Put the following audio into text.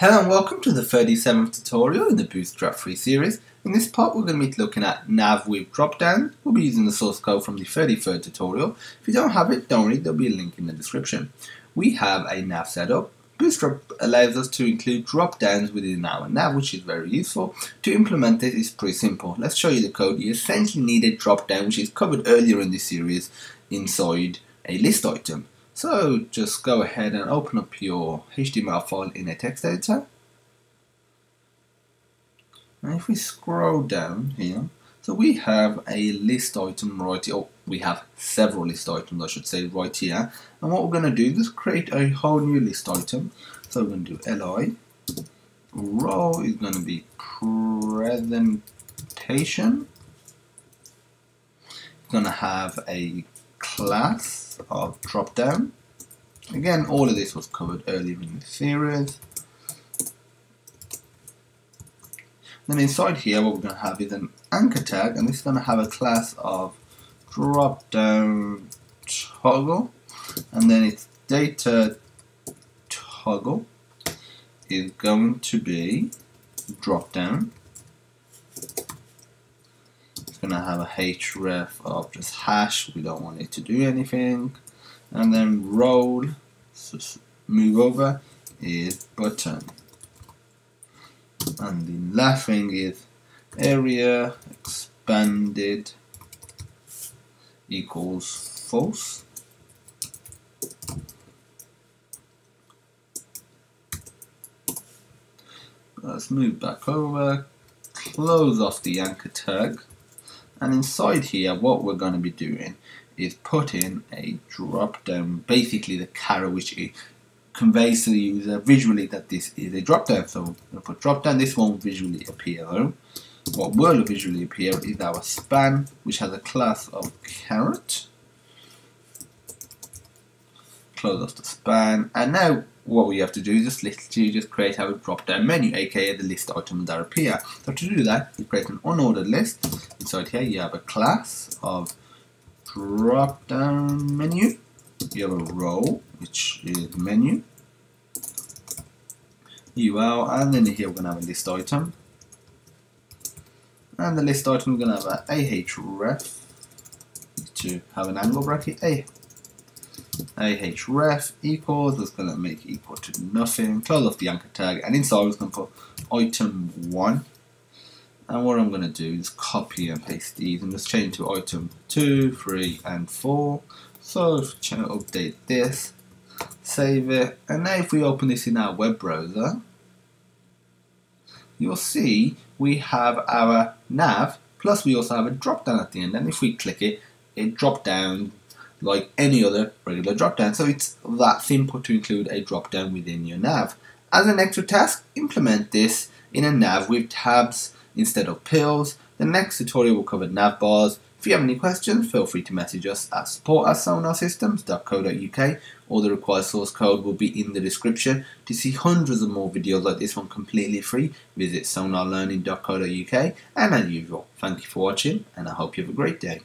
Hello and welcome to the 37th tutorial in the Bootstrap 3 series. In this part we're going to be looking at nav with dropdown. We'll be using the source code from the 33rd tutorial. If you don't have it, don't worry, there'll be a link in the description. We have a nav setup. Bootstrap allows us to include dropdowns within our nav, which is very useful. To implement this is pretty simple. Let's show you the code. You essentially need a dropdown, which is covered earlier in this series, inside a list item. So just go ahead and open up your HTML file in a text editor. And if we scroll down here, so we have a list item right here, oh, we have several list items I should say right here. And what we're going to do is create a whole new list item. So we're going to do li, role is going to be presentation. It's going to have a class of drop down. Again, all of this was covered earlier in the series. Then inside here, what we're going to have is an anchor tag, and this is going to have a class of drop down toggle, and then its data toggle is going to be drop down. Going to have a href of just hash, we don't want it to do anything. And then role so move over is button. And the last thing is area expanded equals false. Let's move back over. Close off the anchor tag and inside here what we're going to be doing is put in a drop down, basically the caret which it conveys to the user visually that this is a drop down. So we'll put drop down, this won't visually appear though. What will visually appear is our span, which has a class of caret. Close off the span, and now what we have to do is just literally just create our drop down menu, aka the list items that appear. So to do that, you create an unordered list. Inside here you have a class of drop down menu. You have a role, which is menu, UL, and then here we're going to have a list item. And the list item we're going to have a ahref to have an angle bracket. A ahref equals, that's going to make equal to nothing. Close off the anchor tag, and inside we're going to put item 1 and what I'm going to do is copy and paste these and just change to item 2, 3 and 4. So update this, save it, and now if we open this in our web browser, you'll see we have our nav, plus we also have a drop down at the end, and if we click it, it drop down like any other regular drop down. So it's that simple to include a drop down within your nav. As an extra task, implement this in a nav with tabs instead of pills. The next tutorial will cover nav bars. If you have any questions, feel free to message us at support at sonarsystems.co.uk or the required source code will be in the description. To see hundreds of more videos like this one completely free, visit sonarlearning.co.uk and as usual, thank you for watching and I hope you have a great day.